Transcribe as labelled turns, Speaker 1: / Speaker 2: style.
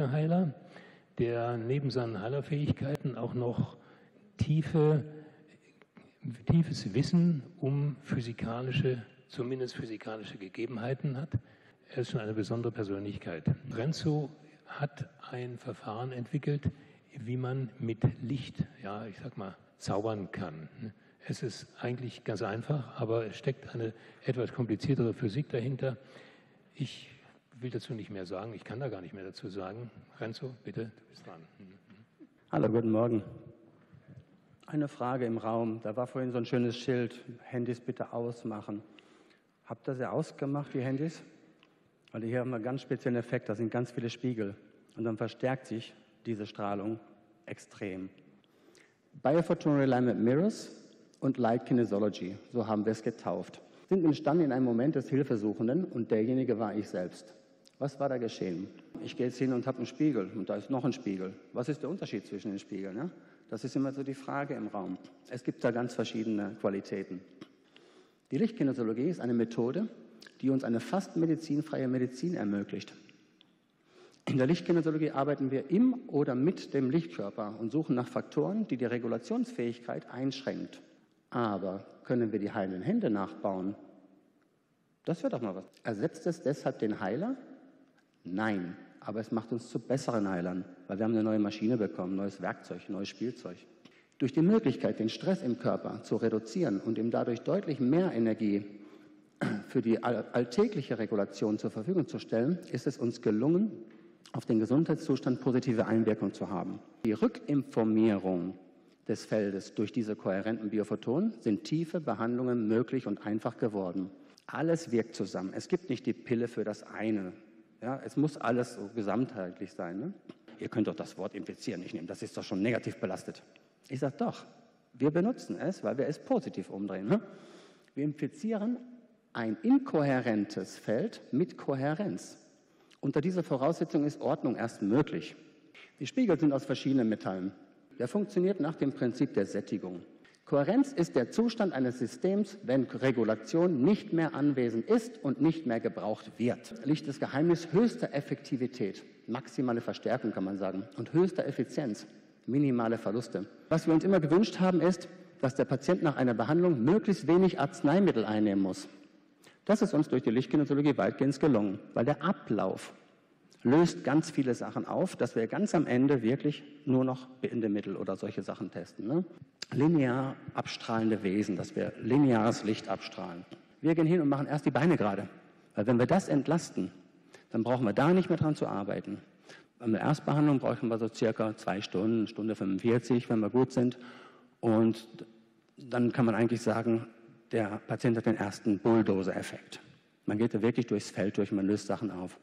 Speaker 1: Heiler, der neben seinen Heilerfähigkeiten auch noch tiefe, tiefes Wissen um physikalische, zumindest physikalische Gegebenheiten hat. Er ist schon eine besondere Persönlichkeit. Renzo hat ein Verfahren entwickelt, wie man mit Licht, ja, ich sag mal, zaubern kann. Es ist eigentlich ganz einfach, aber es steckt eine etwas kompliziertere Physik dahinter. Ich will dazu nicht mehr sagen, ich kann da gar nicht mehr dazu sagen. Renzo, bitte, du bist dran.
Speaker 2: Hallo, guten Morgen. Eine Frage im Raum. Da war vorhin so ein schönes Schild, Handys bitte ausmachen. Habt ihr sie ausgemacht, die Handys? Weil hier haben wir einen ganz speziellen Effekt, da sind ganz viele Spiegel. Und dann verstärkt sich diese Strahlung extrem. Biophoton Alignment Mirrors und Light Kinesiology, so haben wir es getauft, sind entstanden in einem Moment des Hilfesuchenden und derjenige war ich selbst. Was war da geschehen? Ich gehe jetzt hin und habe einen Spiegel und da ist noch ein Spiegel. Was ist der Unterschied zwischen den Spiegeln? Ja? Das ist immer so die Frage im Raum. Es gibt da ganz verschiedene Qualitäten. Die Lichtkinesiologie ist eine Methode, die uns eine fast medizinfreie Medizin ermöglicht. In der Lichtkinesiologie arbeiten wir im oder mit dem Lichtkörper und suchen nach Faktoren, die die Regulationsfähigkeit einschränkt. Aber können wir die heilenden Hände nachbauen? Das wäre doch mal was. Ersetzt es deshalb den Heiler? Nein, aber es macht uns zu besseren Heilern, weil wir haben eine neue Maschine bekommen, neues Werkzeug, neues Spielzeug. Durch die Möglichkeit, den Stress im Körper zu reduzieren und ihm dadurch deutlich mehr Energie für die alltägliche Regulation zur Verfügung zu stellen, ist es uns gelungen, auf den Gesundheitszustand positive Einwirkung zu haben. Die Rückinformierung des Feldes durch diese kohärenten Biophotonen sind tiefe Behandlungen möglich und einfach geworden. Alles wirkt zusammen. Es gibt nicht die Pille für das eine. Ja, es muss alles so gesamtheitlich sein. Ne? Ihr könnt doch das Wort infizieren nicht nehmen, das ist doch schon negativ belastet. Ich sage doch, wir benutzen es, weil wir es positiv umdrehen. Ne? Wir infizieren ein inkohärentes Feld mit Kohärenz. Unter dieser Voraussetzung ist Ordnung erst möglich. Die Spiegel sind aus verschiedenen Metallen. Der funktioniert nach dem Prinzip der Sättigung. Kohärenz ist der Zustand eines Systems, wenn Regulation nicht mehr anwesend ist und nicht mehr gebraucht wird. Licht das Geheimnis höchster Effektivität, maximale Verstärkung kann man sagen, und höchster Effizienz, minimale Verluste. Was wir uns immer gewünscht haben, ist, dass der Patient nach einer Behandlung möglichst wenig Arzneimittel einnehmen muss. Das ist uns durch die Lichtkinesiologie weitgehend gelungen, weil der Ablauf löst ganz viele Sachen auf, dass wir ganz am Ende wirklich nur noch Bindemittel oder solche Sachen testen. Ne? Linear abstrahlende Wesen, dass wir lineares Licht abstrahlen. Wir gehen hin und machen erst die Beine gerade. Weil wenn wir das entlasten, dann brauchen wir da nicht mehr dran zu arbeiten. Bei der Erstbehandlung brauchen wir so circa zwei Stunden, Stunde 45, wenn wir gut sind. Und dann kann man eigentlich sagen, der Patient hat den ersten Bulldozer-Effekt. Man geht da wirklich durchs Feld durch, man löst Sachen auf.